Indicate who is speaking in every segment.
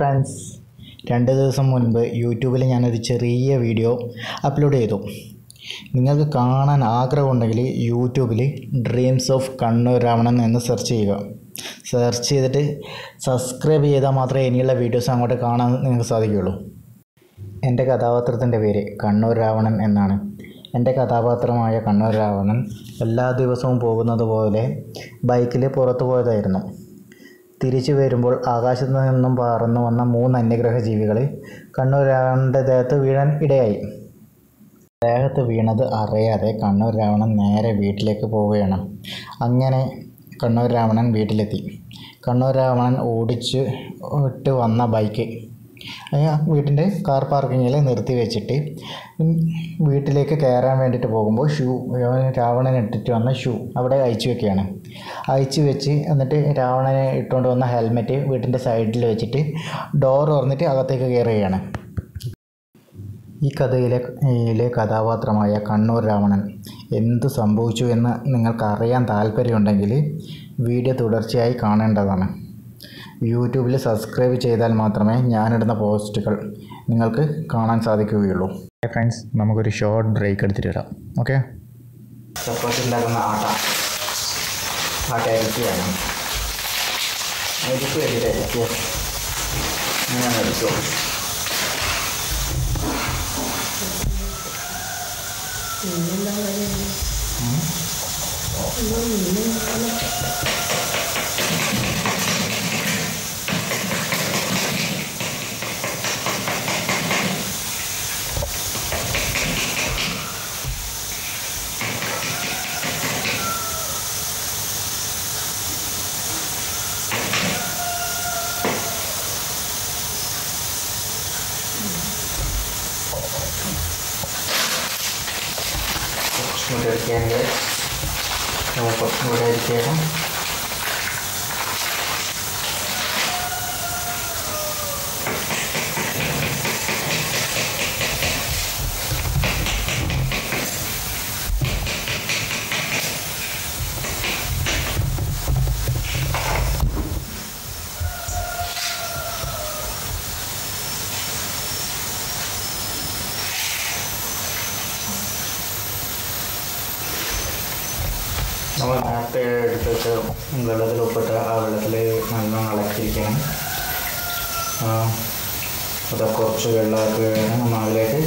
Speaker 1: Friends രണ്ട് ദിവസം മുൻപ് യൂട്യൂബിൽ ഞാനൊരു ചെറിയ വീഡിയോ അപ്ലോഡ് ചെയ്തു. നിങ്ങൾക്ക് കാണാൻ ആഗ്രഹമുണ്ടെങ്കിൽ യൂട്യൂബിൽ ഡ്രീംസ് ഓഫ് കണ്ണൂർ രാവണൻ എന്ന് സെർച്ച് ചെയ്യുക. സെർച്ച് ചെയ്തിട്ട് സബ്സ്ക്രൈബ് ചെയ്താൽ മാത്രമേ ഇനിയുള്ള വീഡിയോസ് അങ്ങോട്ട് കാണാൻ നിങ്ങൾക്ക് സാധിക്കുകയുള്ളൂ. എന്റെ കഥാപാത്രത്തിന്റെ പേര് കണ്ണൂർ രാവണൻ എന്നാണ്. എന്റെ കഥാപാത്രമായ കണ്ണൂർ രാവണൻ എല്ലാ ദിവസവും പോകുന്നത് പോലെ ബൈക്കിൽ പുറത്തു പോയതായിരുന്നു. തിരിച്ചു വരുമ്പോൾ ആകാശത്തു നിന്നും പറന്നു വന്ന മൂന്ന് അന്യഗ്രഹ ജീവികൾ കണ്ണൂർ രാവണന്റെ ദേഹത്ത് വീഴാൻ ഇടയായി. ദേഹത്ത് വീണത് അറിയാതെ കണ്ണൂർ രാവണൻ നേരെ വീട്ടിലേക്ക് പോവുകയാണ്. അങ്ങനെ കണ്ണൂർ രാവണൻ വീട്ടിലെത്തി. കണ്ണൂർ രാവണൻ ഓടിച്ച് ഇട്ട് വന്ന ബൈക്ക് വീട്ടിന്റെ കാർ പാർക്കിങ്ങിൽ നിർത്തി വെച്ചിട്ട് വീട്ടിലേക്ക് കയറാൻ വേണ്ടിയിട്ട് പോകുമ്പോൾ ഷൂ രാവണൻ ഇട്ടിട്ട് വന്ന ഷൂ അവിടെ അയച്ചു വെക്കുകയാണ്. അയച്ചു വെച്ച് എന്നിട്ട് രാവണനെ ഇട്ടുകൊണ്ട് വന്ന ഹെൽമെറ്റ് വീട്ടിന്റെ സൈഡിൽ വെച്ചിട്ട് ഡോർ തുറന്നിട്ട് അകത്തേക്ക് കയറുകയാണ് ഈ കഥയിലെ യിലെ കഥാപാത്രമായ കണ്ണൂർ രാവണൻ എന്ത് സംഭവിച്ചു എന്ന് നിങ്ങൾക്ക് അറിയാൻ താല്പര്യമുണ്ടെങ്കിൽ വീഡിയോ തുടർച്ചയായി കാണേണ്ടതാണ്. യൂട്യൂബിൽ സബ്സ്ക്രൈബ് ചെയ്താൽ മാത്രമേ ഞാനിടുന്ന പോസ്റ്റുകൾ നിങ്ങൾക്ക് കാണാൻ സാധിക്കുകയുള്ളൂ. ഫ്രണ്ട്സ് നമുക്കൊരു ഷോർട്ട് ബ്രേക്ക് എടുത്തിട്ട് വരാം. ഓക്കെ ചപ്പാത്തി ഉണ്ടാക്കുന്ന ആട്ട. ആട്ട ഇരിക്കുകയാണ് കുറച്ചും Entiendes? Como por sobre el cielo. വെള്ളത്തിൽ ഉപ്പിട്ട് ആ വെള്ളത്തിൽ നല്ലോണം ഇളക്കിയിരിക്കണം അത് കുറച്ച് വെള്ളമൊക്കെ വേണം നമ്മൾ അതിലേക്ക്.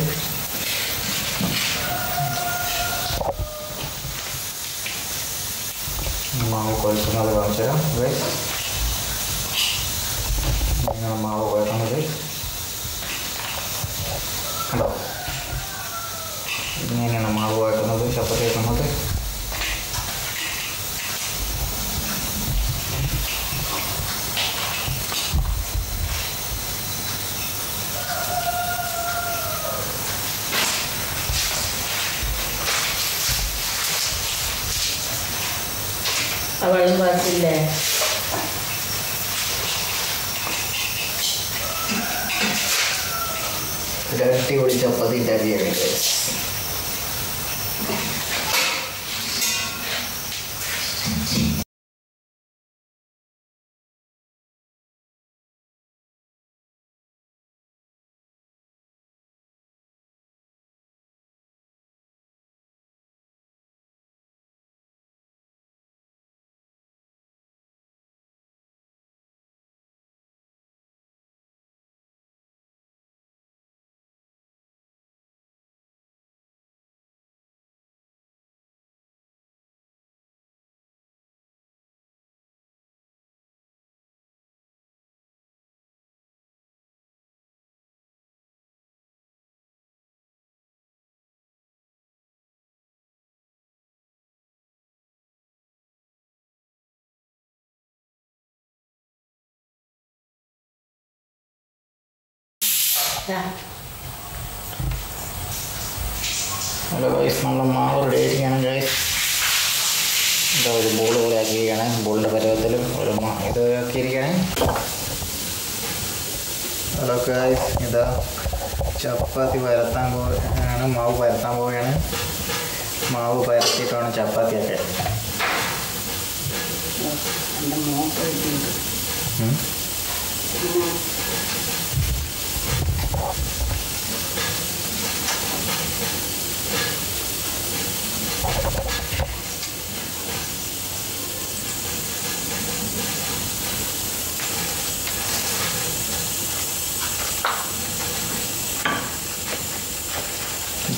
Speaker 1: മാവ് കുഴക്കുന്നത് കാണിച്ചു തരാം. ഇങ്ങനെ മാവ് കുഴക്കുന്നത് കണ്ടോ? ഇങ്ങനെയാണ് മാവ് കുഴക്കുന്നത്. ചപ്പത്തി വെക്കുന്നത്
Speaker 2: വെള്ളം പാടില്ലേ
Speaker 1: ഒരു അടിപൊളി ചപ്പാത്തി ഹലോ ഗൈസ് നമ്മൾ മാവ് റെഡി ആയിരിക്കുകയാണ് ഗൈസ് ഇതാ ഒരു ബോൾ പോലെ ആക്കിയിരിക്കുകയാണ്. ബോളിന്റെ പരുവത്തിലും ഒരു മാ ഇത് ആക്കിയിരിക്കുകയാണ്. ഹലോ ഗൈസ് ഇതാ ചപ്പാത്തി പരത്താൻ പോവുകയാണ് മാവ് പരത്താൻ പോവുകയാണ്. മാവ് പരത്തിയിട്ടാണ് ചപ്പാത്തി ചപ്പാത്തിയൊക്കെ.
Speaker 2: എന്റെ മോക്ക്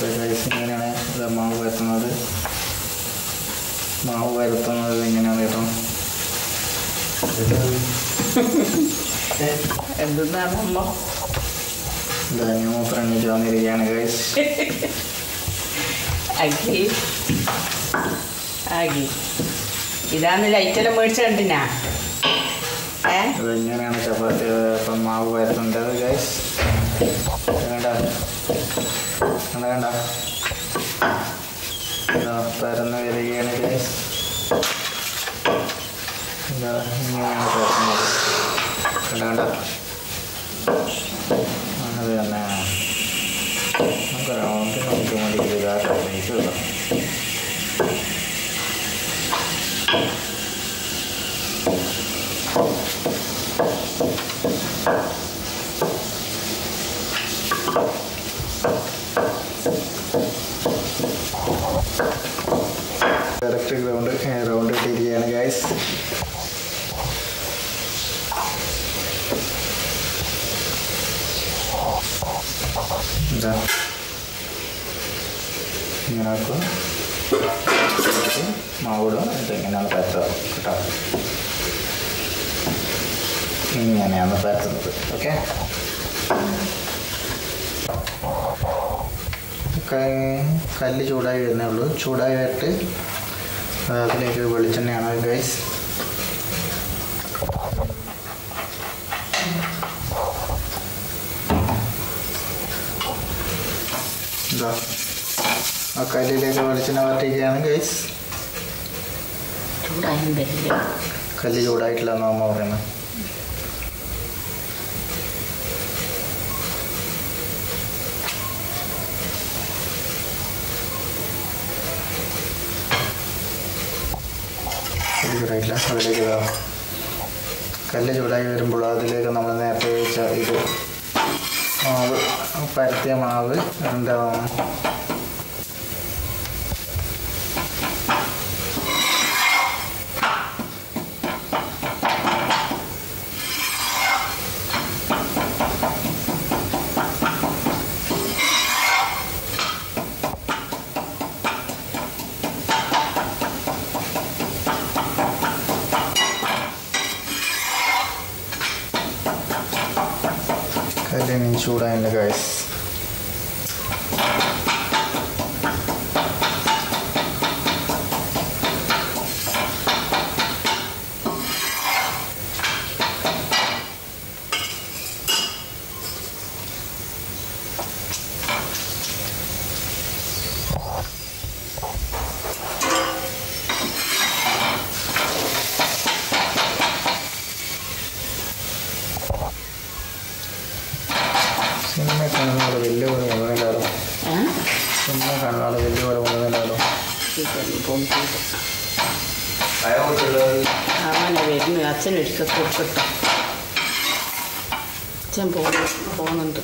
Speaker 2: കിട്ടിയിട്ടുണ്ട്
Speaker 1: റൈസ് ഇങ്ങനെയാണ് മാവ് വരുത്തുന്നത്. മാവ് വരുത്തുന്നത് ഇങ്ങനെയാണ് കേട്ടോ.
Speaker 2: എന്തെന്നാണ് അമ്മ?
Speaker 1: മൂപ്പർ എണ്ണീറ്റ് വന്നിരിക്കുകയാണ് ഗൈസ്
Speaker 2: ഇതാണ് ലൈറ്റെല്ലാം മേടിച്ചു കണ്ടിനാ?
Speaker 1: ഇങ്ങനെയാണ് ചപ്പാത്തി ഇപ്പം മാവ് വരുത്തേണ്ടത് ഗൈസ് വേണ്ട. വേണ്ട വേണ്ട. ഇതാ പരന്ന് വരികയാണ് ഗൈസ് ഇതാ ഇങ്ങനെയാണ് പരത്തുന്നത്. കണ്ട കണ്ട അത് തന്നെ. നമുക്ക് റൗണ്ട് നമുക്ക് വേണ്ടി ഇതാക്കാം വെയിറ്റ് കിട്ടാം കറക്റ്റ് ഗ്രൗണ്ട് റൗണ്ട് ഇട്ടിരിക്കുകയാണ് ഗൈസ് ഇതാ ഇങ്ങനെ എന്നിട്ട് മാവിടുക എന്നിട്ട് ഇങ്ങനെയാണ് പരത്തുക. കേട്ടോ? ഇങ്ങനെയാണ് പരത്തുന്നത്. ഓക്കെ? കല്ല് ചൂടായി വരുന്നേ ഉള്ളൂ. ചൂടായി വരട്ട് അതിലേക്ക് വെളിച്ചെണ്ണയാണ് ഗൈസ് ഇതാ ആ കല്ലിലേക്ക് വെളിച്ചെണ്ണ വരട്ടിക്കുകയാണ് ഗൈസ് കല്ല് ചൂടായിട്ടില്ല എന്നാ അമ്മ പറയുന്നത് അതിലേക്ക് കല്ല് ചൂടായി വരുമ്പോൾ അതിലേക്ക് നമ്മൾ നേരത്തെ വെച്ച ഇത് മാവ് പരത്തിയ മാവ് എന്താ കല്ലിന് ചൂടായില്ല ഗൈസ് സിനിമ കാണുന്ന വലിയ പോലെ മുഴുവനല്ലോ
Speaker 2: ഏ?
Speaker 1: സിനിമ കാണുന്ന വലിയ പോലെ മുഴുവനല്ലോ
Speaker 2: അങ്ങനെ വരുന്നു. അച്ഛൻ ഒരിക്കൽ കൊടുക്കട്ടെ അച്ഛൻ പോകുന്നു പോകുന്നുണ്ട്.